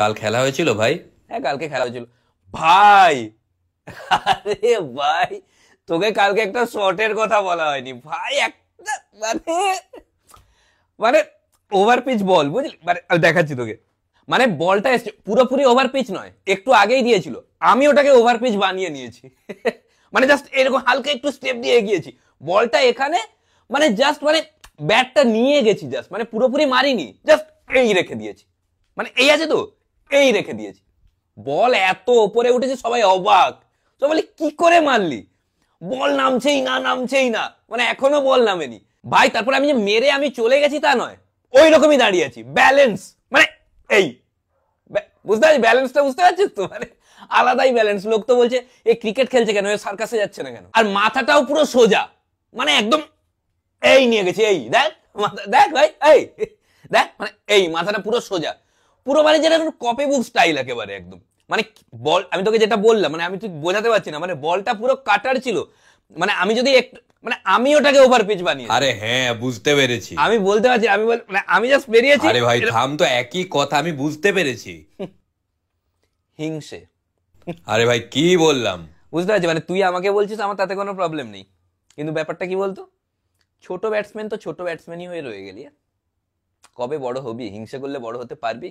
কাল খেলা হয়েছিল ভাই? হ্যাঁ কালকে খেলা হয়েছিল। ভাই! আরে ভাই, তোকে কালকে একটা শর্টের কথা বলা হয়নি। ভাই, একটা মানে মানে ওভার পিচ বল বুঝলি? মানে দেখাচ্ছি তোকে। মানে বলটা এসছে, পুরোপুরি ওভার পিচ নয়, একটু আগেই দিয়েছিল। আমি ওটাকে ওভার পিচ বানিয়ে নিয়েছি। মানে জাস্ট এরকম হালকা একটু স্টেপ দিয়ে এগিয়েছি। বলটা এখানে মানে জাস্ট মানে ব্যাটটা নিয়ে গেছি জাস্ট মানে পুরোপুরি মারিনি জাস্ট এই রেখে দিয়েছি। মানে এই আছে তো? এই রেখে দিয়েছি। বল এত ওপরে উঠেছে, সবাই অবাক। তো বলি, কি করে মারলি? বল নামছেই না নামছেই না। মানে এখনও বল নামেনি। ভাই, তারপরে আমি যে মেরে আমি চলে গেছি তা নয়। ওই রকমই দাঁড়িয়ে আছি। ব্যালেন্স। মানে এই। বুঝতে পারছি? ব্যালেন্সটা বুঝতে পারছিস তো? মানে আলাদাই ব্যালেন্স। লোক তো বলছে এই ক্রিকেট খেলছে কেন? সার্কাসে যাচ্ছে না কেন? আর মাথাটাও পুরো সোজা। মানে একদম এই নিয়ে গেছি, এই দেখ দেখ ভাই, এই। দেখ মানে এই, মাথাটা পুরো সোজা। পুরো মানে যেটা কপি বুক স্টাইল একেবারে একদম। মানে বল আমি তোকে যেটা বললাম মানে আমি ঠিক বোঝাতে পারছি না মানে বলটা পুরো কাটার ছিল। মানে আমি যদি একটু মানে আমি ওটাকে ওভার পিচ বানিয়ে আরে হ্যাঁ বুঝতে পেরেছি। আমি বলতে পারছি আমি মানে আমি জাস্ট বেরিয়েছি আরে ভাই থাম তো একই কথা আমি বুঝতে পেরেছি। হিংসে। আরে ভাই কি বললাম? বুঝতে পারছি মানে তুই আমাকে বলছিস আমার তাতে কোনো প্রবলেম নেই। কিন্তু ব্যাপারটা কি বলতো? ছোট ব্যাটসম্যান তো ছোট ব্যাটসম্যানই হয়ে রয়ে গেলি। কবে বড় হবি? হিংসে করলে বড় হতে পারবি?